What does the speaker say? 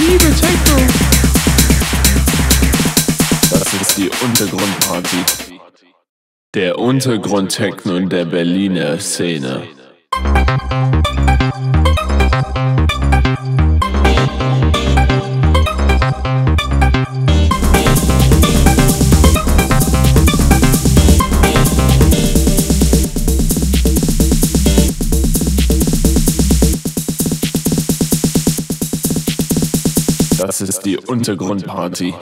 liebe Techno. Das ist die Untergrundparty. Der Untergrund-Techno der Berliner Szene. Die Untergrundparty.